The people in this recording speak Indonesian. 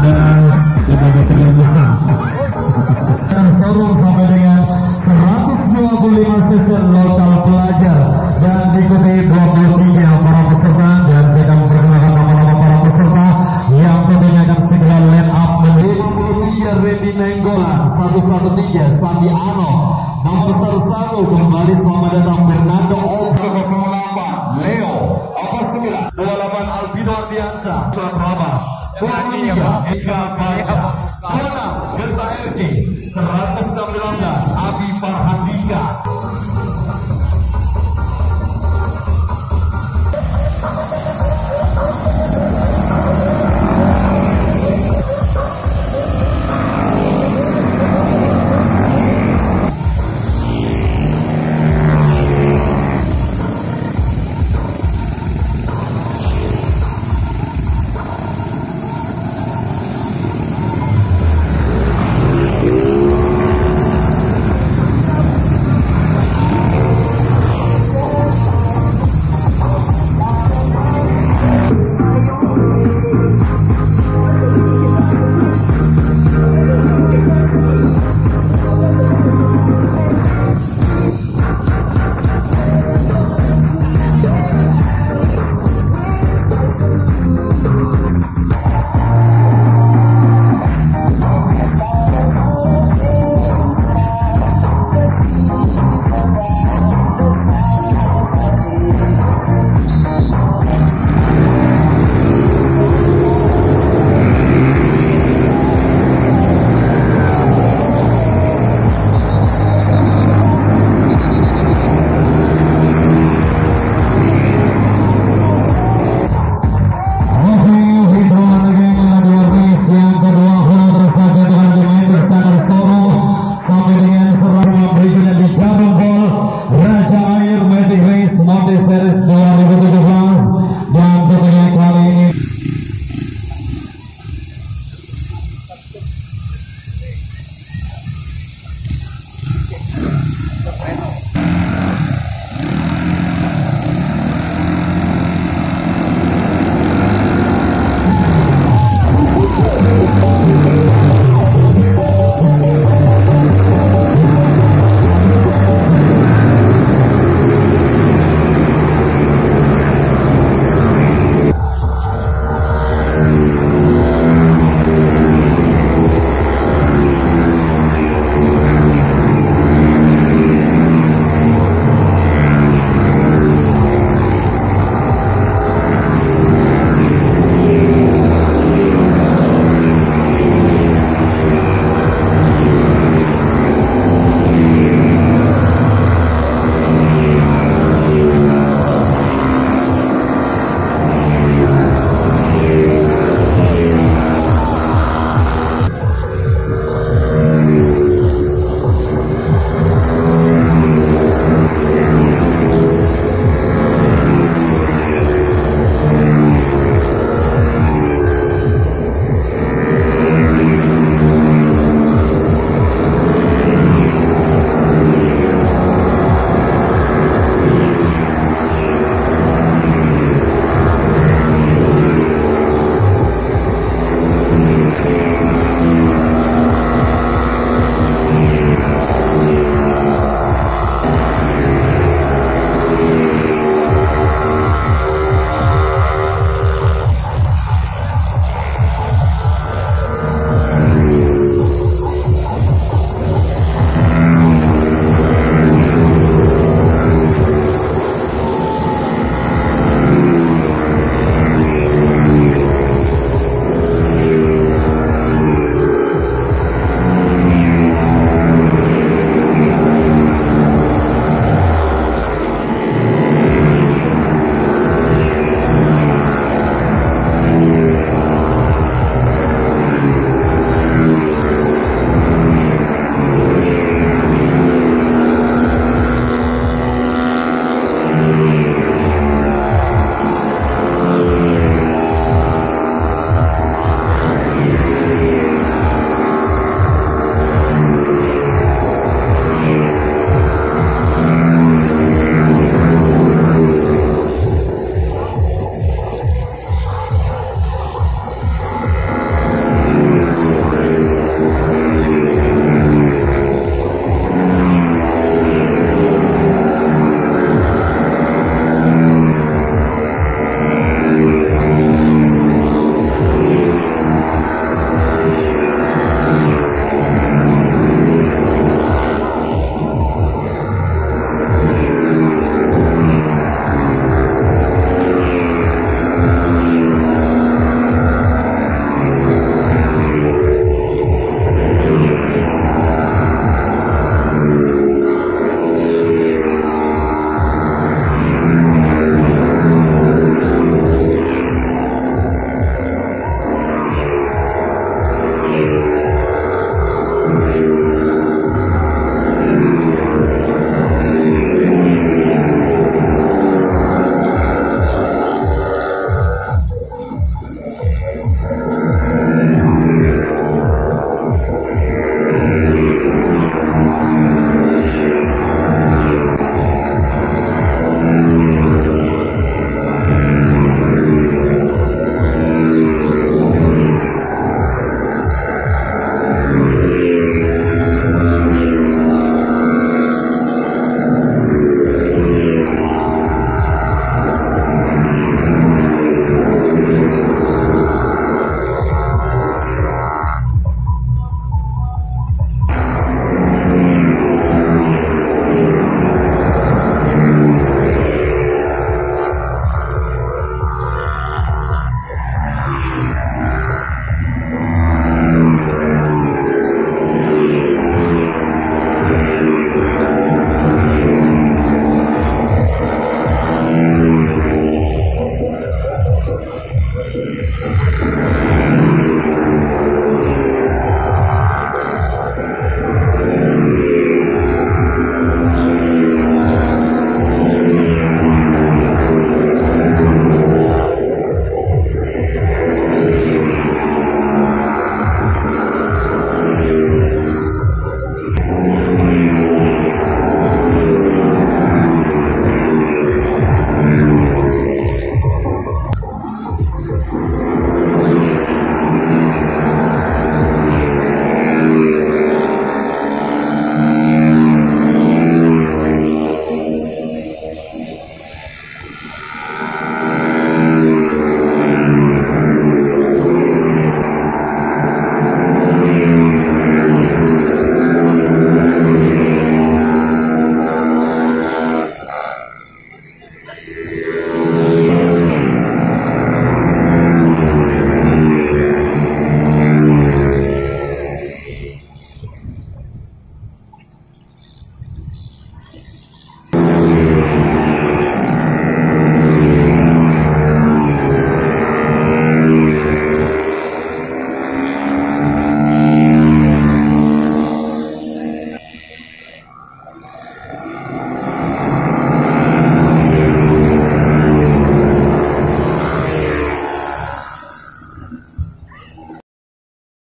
Dan sebagai terus sampai dengan 125 sesi lokal pelajar. Dan diikuti yeah